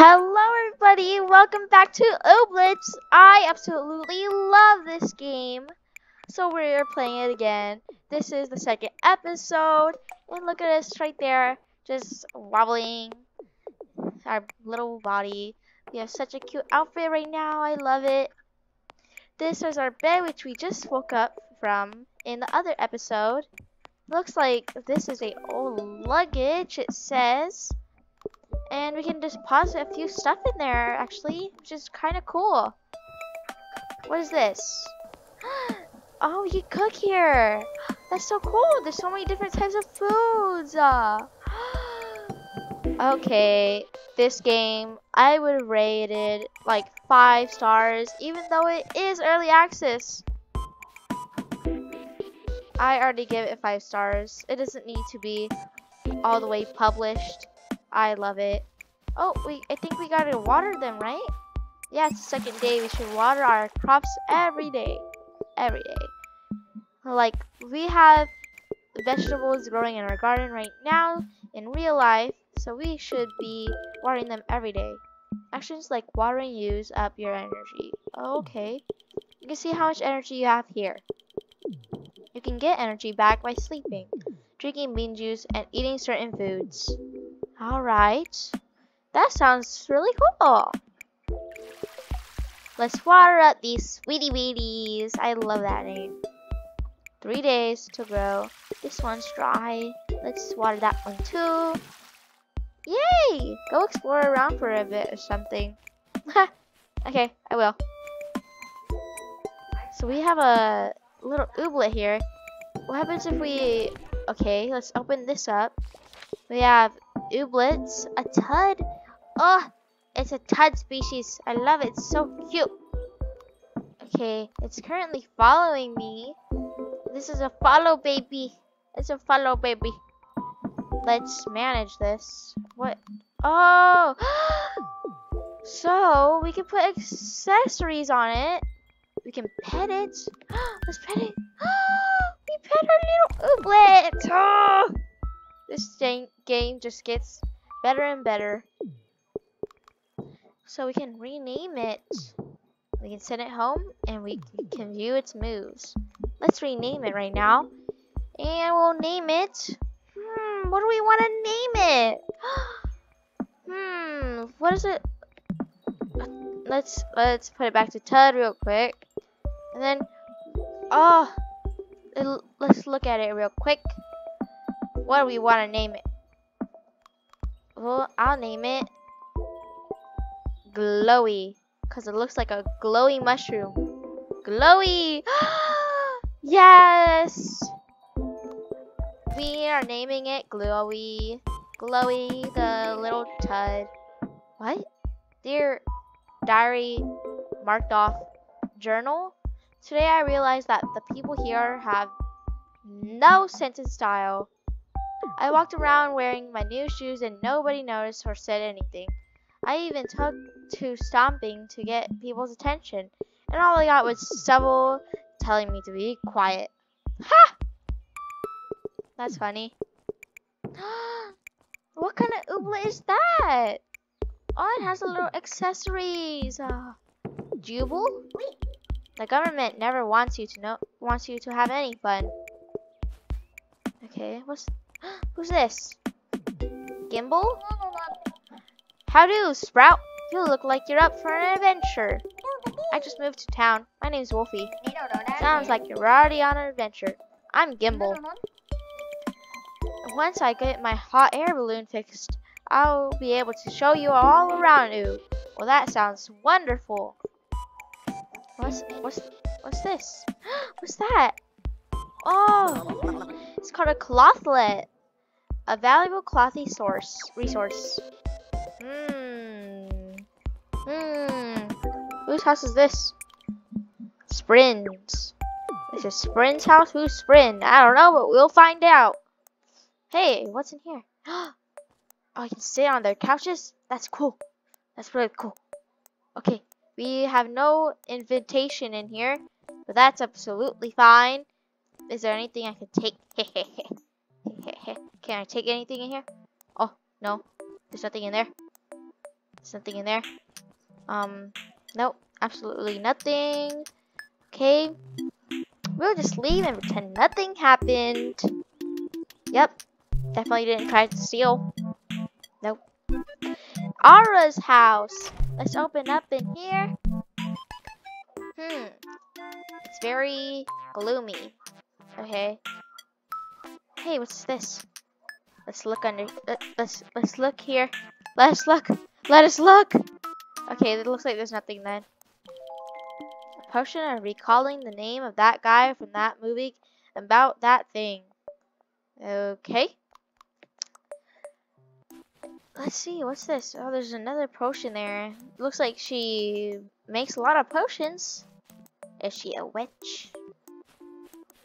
Hello everybody, welcome back to Ooblets. I absolutely love this game. So we're playing it again. This is the second episode. And look at us right there, just wobbling our little body. We have such a cute outfit right now. I love it. This is our bed, which we just woke up from in the other episode. Looks like this is a old luggage, it says. And we can just pause a few stuff in there, actually, which is kind of cool. What is this? Oh, you cook here. That's so cool. There's so many different types of foods. Okay, this game, I would rate it like five stars, even though it is early access. I already give it five stars. It doesn't need to be all the way published. I love it. Oh, we I think we gotta water them, right? Yeah, it's the second day. We should water our crops every day. Every day. Like, we have vegetables growing in our garden right now in real life, so we should be watering them every day. Actions like watering use up your energy. Okay. You can see how much energy you have here. You can get energy back by sleeping, drinking bean juice, and eating certain foods. Alright. That sounds really cool. Let's water up these sweetie weedies. I love that name. Three days to grow. This one's dry. Let's water that one too. Yay! Go explore around for a bit or something. okay, I will. So we have a little ooblet here. What happens if we... Okay, let's open this up. We have ooblets, a tud. Oh, it's a tud species. I love it. It's so cute. Okay, it's currently following me. This is a follow baby. It's a follow baby. Let's manage this. What? Oh! so, we can put accessories on it. We can pet it. Let's pet it. we pet our little ooblet. Oh! This game just gets better and better. So we can rename it. We can send it home and we can view its moves. Let's rename it right now. And we'll name it. Hmm, what do we want to name it? hmm, what is it? Let's let's put it back to Tud real quick. And then oh, it, let's look at it real quick. What do we want to name it? Well, I'll name it Glowy. Because it looks like a glowy mushroom. Glowy! yes! We are naming it Glowy. Glowy, the little tud. What? Dear diary marked off journal. Today I realized that the people here have no sense of style. I walked around wearing my new shoes and nobody noticed or said anything. I even took to stomping to get people's attention, and all I got was several telling me to be quiet. Ha! That's funny. what kind of ooblet is that? Oh, it has a little accessories. Uh, Jubal? The government never wants you to know wants you to have any fun. Okay, what's Who's this? Gimbal? How do, Sprout? You look like you're up for an adventure. I just moved to town. My name's Wolfie. Sounds like you're already on an adventure. I'm Gimbal. Once I get my hot air balloon fixed, I'll be able to show you all around you. Well, that sounds wonderful. What's what's what's this? what's that? Oh, it's called a clothlet. A valuable clothy source resource. Hmm. Hmm. Whose house is this? Sprin's. This is Sprin's house? Who's Sprin? I don't know, but we'll find out. Hey, what's in here? Oh, I can sit on their couches? That's cool. That's really cool. Okay, we have no invitation in here, but that's absolutely fine. Is there anything I can take? Can I take anything in here? Oh, no. There's nothing in there. There's nothing in there. Um, nope, absolutely nothing. Okay, we'll just leave and pretend nothing happened. Yep, definitely didn't try to steal. Nope. Ara's house. Let's open up in here. Hmm. It's very gloomy. Okay. Hey, what's this? Let's look under. Uh, let's let's look here. Let's look. Let us look. Okay, it looks like there's nothing then. A potion of recalling the name of that guy from that movie about that thing. Okay. Let's see, what's this? Oh, there's another potion there. Looks like she makes a lot of potions. Is she a witch?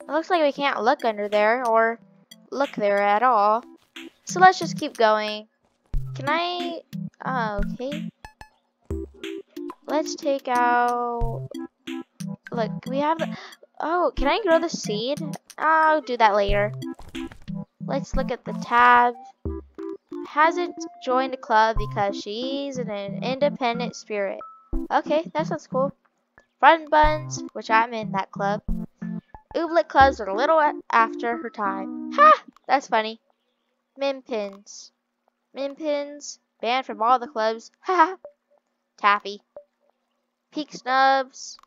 It looks like we can't look under there or look there at all. So let's just keep going. Can I... Oh, okay. Let's take out... Look, we have... Oh, can I grow the seed? I'll do that later. Let's look at the tab. Hasn't joined a club because she's an independent spirit. Okay, that sounds cool. Fun Buns, which I'm in that club. Ooblet clubs are a little after her time. Ha! That's funny. Minpins. Minpins, banned from all the clubs. Ha! Taffy. Peak Snubs.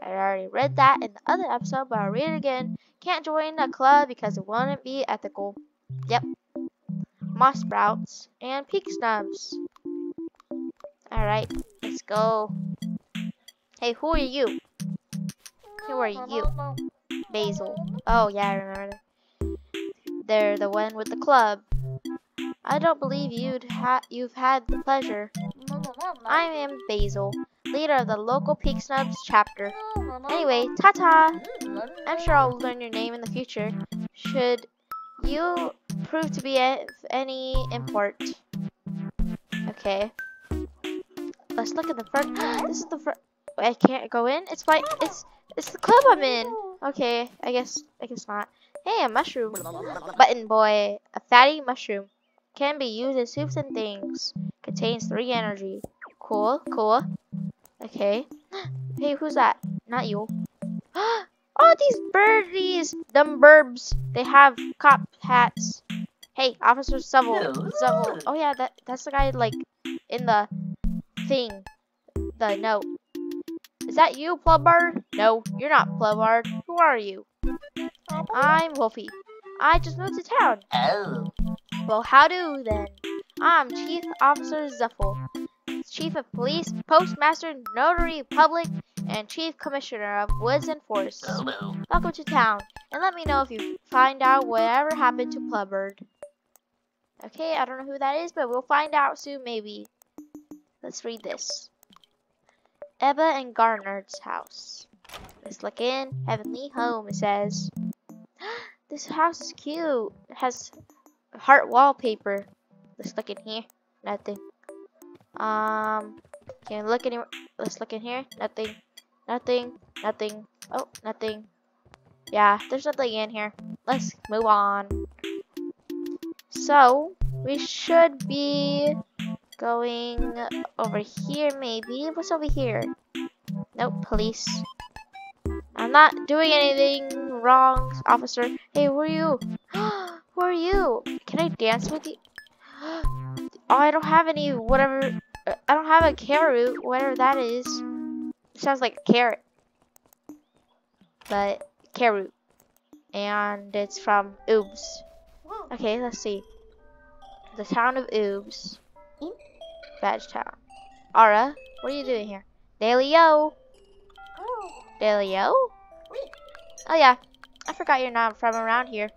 I already read that in the other episode, but I'll read it again. Can't join a club because it wouldn't be ethical. Yep. Moss Sprouts and Peak Snubs. Alright, let's go. Hey, who are you? Who are you? Basil. Oh, yeah, I remember. They're the one with the club. I don't believe you'd ha you've had the pleasure. I am Basil, leader of the local Peak Snubs chapter. Anyway, ta-ta! I'm sure I'll learn your name in the future. Should you prove to be of any import. Okay. Let's look at the front. this is the front. I can't go in. It's my. It's it's the club I'm in. Okay. I guess. I guess not. Hey, a mushroom. Button boy. A fatty mushroom. Can be used in soups and things. Contains three energy. Cool. Cool. Okay. Hey, who's that? Not you. Oh, these birdies, dumb burbs. They have cop hats. Hey, Officer Zubble. Zubble. Oh yeah, that that's the guy like in the thing, the note. Is that you, Plubbard? No, you're not Plubbard. Who are you? I'm Wolfie. I just moved to town. Oh. Well, how do then? I'm Chief Officer Zuffle, Chief of Police, Postmaster, Notary Public, and Chief Commissioner of Woods and Forests. Hello. Welcome to town, and let me know if you find out whatever happened to Plubbard. Okay, I don't know who that is, but we'll find out soon, maybe. Let's read this. Ebba and Garnard's house. Let's look in. Heavenly home, it says. this house is cute. It has heart wallpaper. Let's look in here. Nothing. Um, can look anywhere? Let's look in here. Nothing. Nothing. Nothing. Oh, nothing. Yeah, there's nothing in here. Let's move on. So, we should be going over here maybe. What's over here? Nope, police. I'm not doing anything wrong, officer. Hey, who are you? who are you? Can I dance with you? oh, I don't have any whatever. Uh, I don't have a carrot, whatever that is It sounds like a carrot. But carrot. And it's from Oobs. Okay, let's see. The town of Oobs. Badge Town. Ara, what are you doing here? Dalio. Oh. Dalio? Oh yeah, I forgot you're not from around here.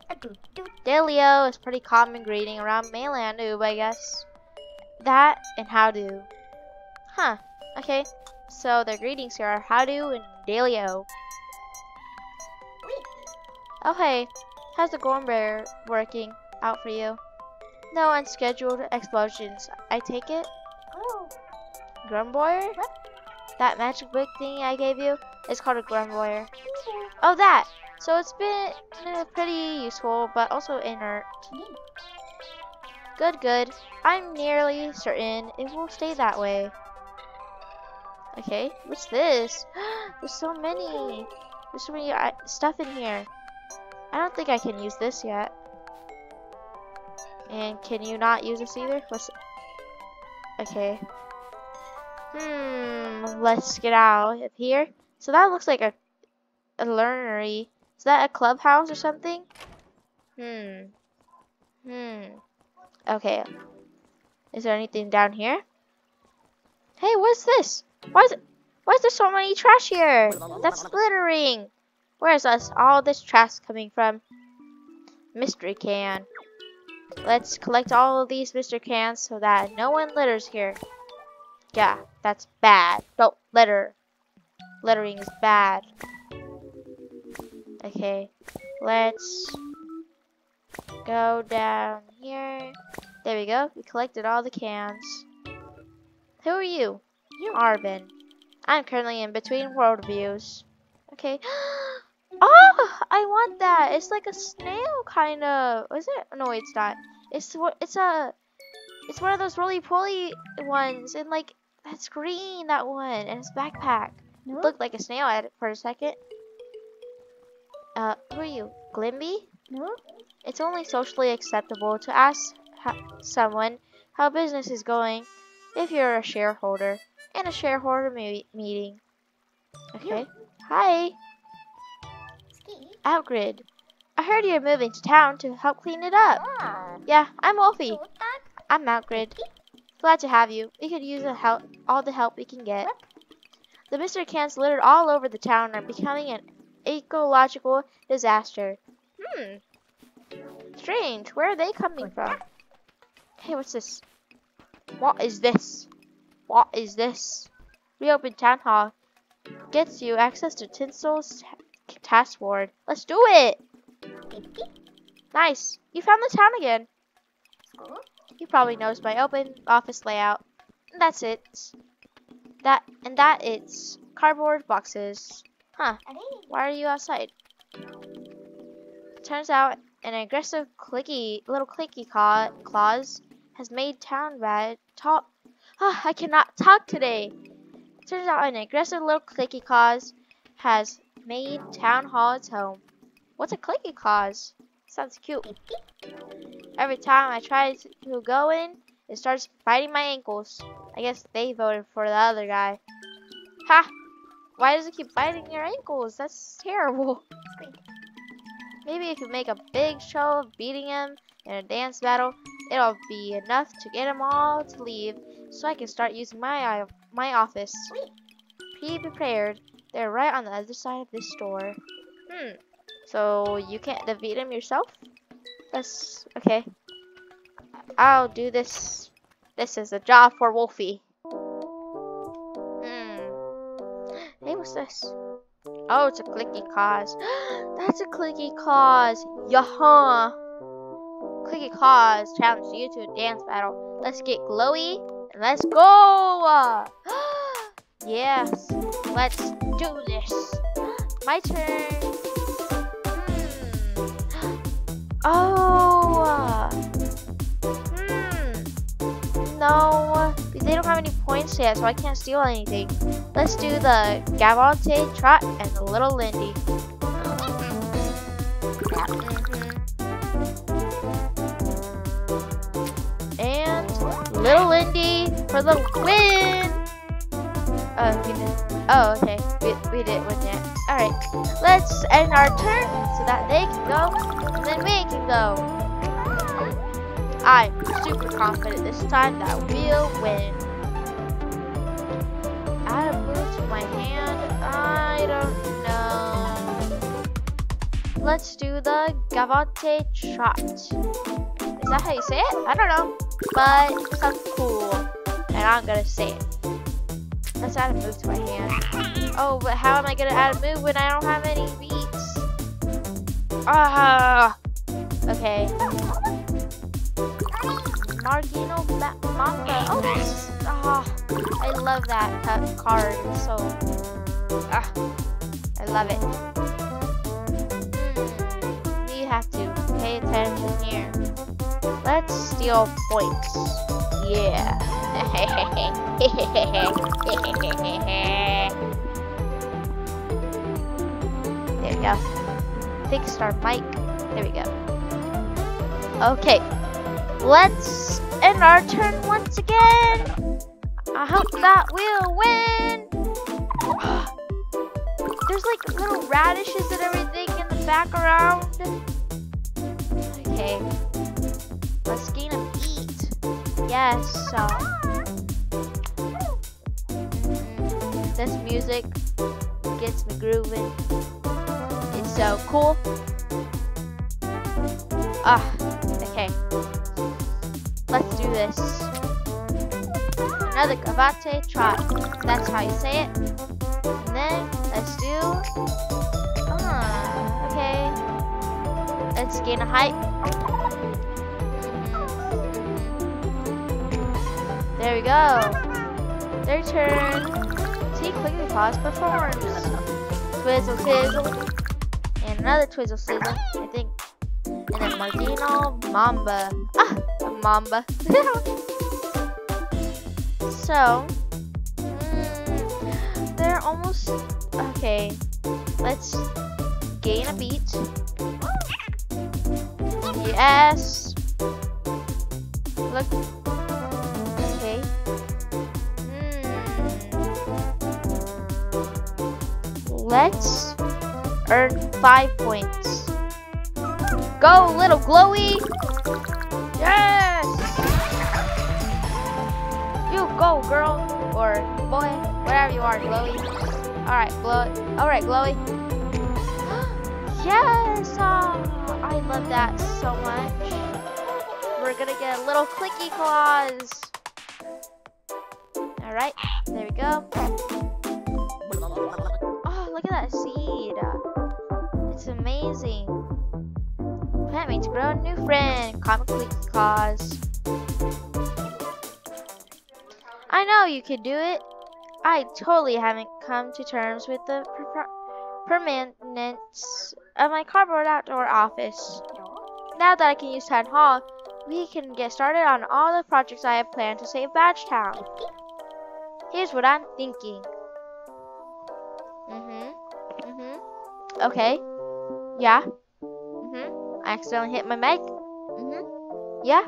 Dalio is pretty common greeting around mainland Oob, I guess. That and how do. Huh, okay. So their greetings here are Howdo and Dalio. Oh hey, how's the Grumboire working out for you? No unscheduled explosions. I take it? Oh. Grumboire? That magic book thing I gave you is called a Grumboire. Oh, that! So it's been uh, pretty useful, but also inert. Good, good. I'm nearly certain it will stay that way. Okay, what's this? There's so many. There's so many uh, stuff in here. I don't think I can use this yet. And can you not use this either? What's Okay. Hmm, let's get out of here. So that looks like a, a learnery. Is that a clubhouse or something? Hmm. Hmm. Okay. Is there anything down here? Hey, what's this? Why is it, why is there so many trash here? That's littering. Where's us all this trash coming from? Mystery can. Let's collect all of these mystery cans so that no one litters here. Yeah, that's bad. Don't litter. Littering is bad. Okay, let's go down here. There we go. We collected all the cans. Who are you? You're Arvin. I'm currently in between worldviews. Okay. oh, I want that. It's like a snail kind of. Is it? No, it's not. It's? It's a. It's one of those roly poly ones, and like that's green. That one, and it's backpack. No. It looked like a snail at it for a second. Uh, who are you? Glimby? No. It's only socially acceptable to ask someone how business is going if you're a shareholder in a shareholder me meeting. Okay. Hi. Outgrid. I heard you're moving to town to help clean it up. Yeah, I'm Wolfie. I'm Outgrid. Glad to have you. We could use the help, all the help we can get. The mystery cans littered all over the town are becoming an ecological disaster. Hmm. Strange. Where are they coming from? Hey, what's this? What is this? What is this? Reopen Town Hall. Gets you access to Tinsel's task board. Let's do it! Nice. You found the town again. You probably knows my open office layout. That's it. That and that it's cardboard boxes. Huh. Why are you outside? Turns out an aggressive clicky little clicky claw, claws has made town bad talk. Ah, I cannot talk today. Turns out an aggressive little clicky claws has made town hall its home. What's a clicky claws? Sounds cute. Every time I try to go in, it starts biting my ankles. I guess they voted for the other guy. Ha! Why does it keep biting your ankles? That's terrible. Maybe if you make a big show of beating him in a dance battle, it'll be enough to get them all to leave so I can start using my my office. Be prepared. They're right on the other side of this store. Hmm. So you can't defeat him yourself? That's okay. I'll do this. This is a job for Wolfie. Hmm. Hey, what's this? Oh, it's a clicky cause. That's a clicky cause. Yaha. Clicky cause challenge you to a dance battle. Let's get glowy and let's go. yes, let's do this. My turn. Hmm. Oh. No, they don't have any points yet, so I can't steal anything. Let's do the Gavante, Trot, and the Little Lindy. And Little Lindy for the win! Oh, we did. Oh, okay. We, we didn't win yet. Alright. Let's end our turn so that they can go, and then we can go. I'm super confident this time that we'll win. Add a move to my hand. I don't know. Let's do the Gavante Trot. Is that how you say it? I don't know but it sounds cool, and I'm gonna say it. Let's add a move to my hand. Oh, but how am I gonna add a move when I don't have any beats? Ah, okay. Margino manga. Oh, this ah, I love that card. It's so ah, I love it. Hmm, we have to pay attention here. Let's steal points. Yeah. there we go. Fixed our mic. There we go. Okay. Let's end our turn once again. I hope that we'll win. There's like little radishes and everything in the background. Okay. Let's gain a beat. Yes, so. This music gets me grooving. It's so cool. Ah, okay. This. Another cavate trot. That's how you say it. And then let's do. Ah, okay. Let's gain a height. There we go. Their turn. See, quickly pause performs. Twizzle sizzle. And another twizzle sizzle. I think. And then Martino Mamba. Ah, Mamba. so, mm, they're almost okay. Let's gain a beat. Yes. Look. Okay. Hmm. Let's earn five points. Go, little glowy! Yes! Go, girl, or boy, wherever you are, glowy. Alright, glow. Alright, glowy. yes! Oh, I love that so much. We're gonna get a little clicky claws. Alright, there we go. Oh, look at that seed. It's amazing. Plant to grow a new friend. Comic clicky claws. I know you could do it. I totally haven't come to terms with the per permanence of my cardboard outdoor office. Now that I can use Town Hall, we can get started on all the projects I have planned to save Badge Town. Here's what I'm thinking. Mm-hmm. Mm-hmm. Okay. Yeah. Mm-hmm. I accidentally hit my mic. Mm-hmm. Yeah.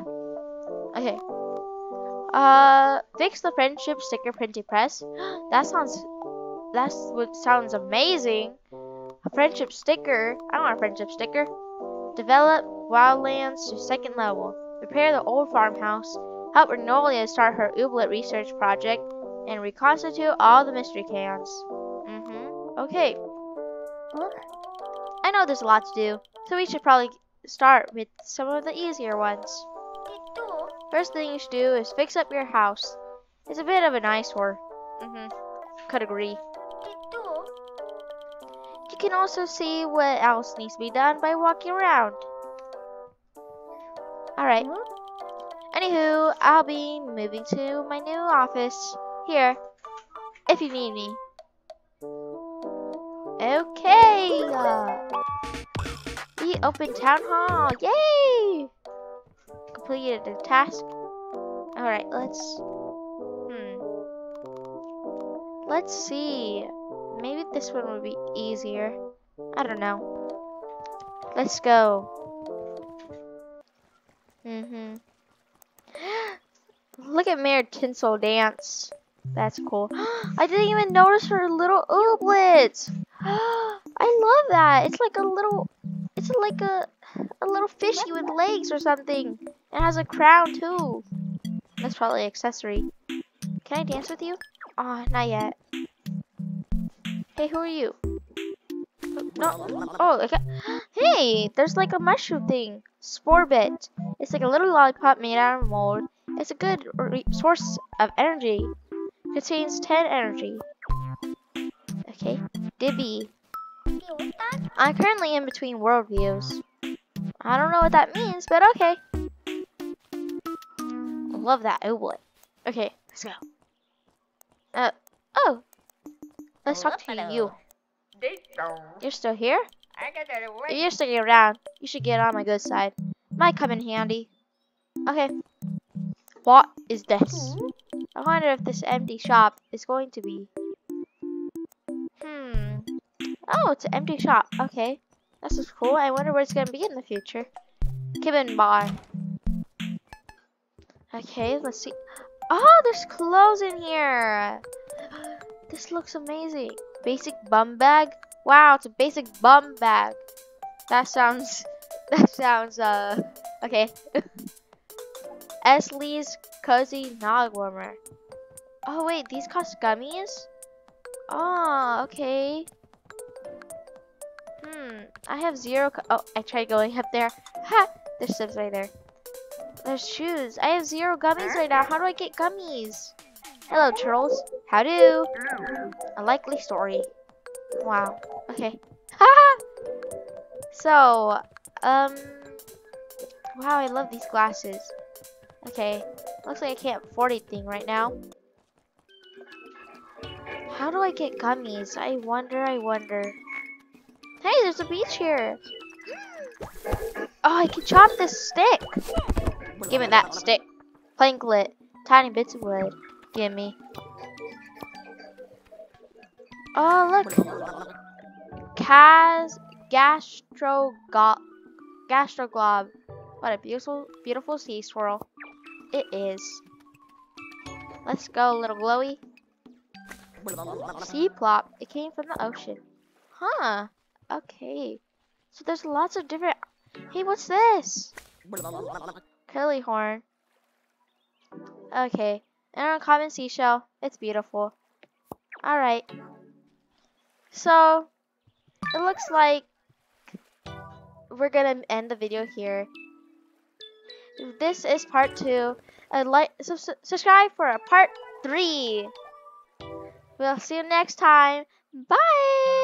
Okay. Uh, fix the friendship sticker printing press. that sounds, what sounds amazing. A friendship sticker. I want a friendship sticker. Develop wildlands to second level. Repair the old farmhouse. Help Magnolia start her ooblet research project. And reconstitute all the mystery cans. Mm-hmm. Okay. I know there's a lot to do, so we should probably start with some of the easier ones. First thing you should do is fix up your house. It's a bit of an eyesore. Mm-hmm. Could agree. You can also see what else needs to be done by walking around. Alright. Anywho, I'll be moving to my new office. Here. If you need me. Okay. Uh, we open town hall. Yay! Completed the task. Alright, let's... Hmm. Let's see. Maybe this one would be easier. I don't know. Let's go. Mm-hmm. Look at Mayor Tinsel dance. That's cool. I didn't even notice her little ooblets. I love that. It's like a little, it's like a, a little fishy with legs or something. It has a crown too. That's probably accessory. Can I dance with you? Oh, not yet. Hey, who are you? No. Oh, okay. Hey, there's like a mushroom thing. Sporebit. It's like a little lollipop made out of mold. It's a good source of energy. Contains 10 energy. Okay. Dibby. I'm currently in between worldviews. I don't know what that means, but okay. Love that ooblet. Okay, let's go. Uh, oh. Let's talk to you. You're still here? If you're sticking around, you should get on my good side. Might come in handy. Okay, What is this? I wonder if this empty shop is going to be. Hmm. Oh, it's an empty shop. Okay. This is cool. I wonder what it's going to be in the future. Kibben bar. Okay, let's see. Oh, there's clothes in here. This looks amazing. Basic bum bag. Wow, it's a basic bum bag. That sounds. That sounds. Uh. Okay. Esley's cozy nog warmer. Oh wait, these cost gummies. Oh, okay. Hmm. I have zero. oh, I tried going up there. Ha! There's stuff right there. There's shoes. I have zero gummies right now. How do I get gummies? Hello, turtles. How do? A likely story. Wow. Okay. Haha! so, um... Wow, I love these glasses. Okay. Looks like I can't afford anything right now. How do I get gummies? I wonder, I wonder. Hey, there's a beach here. Oh, I can chop this stick. Give me that stick. Planklet. Tiny bits of wood. Give me. Oh, look. Gastroglob. Gastroglob. What a beautiful, beautiful sea swirl. It is. Let's go, little glowy. Sea plop. It came from the ocean. Huh. Okay. So there's lots of different... Hey, what's this? Curly horn. Okay. An uncommon seashell. It's beautiful. Alright. So, it looks like we're gonna end the video here. This is part two. And like, su subscribe for a part three. We'll see you next time. Bye!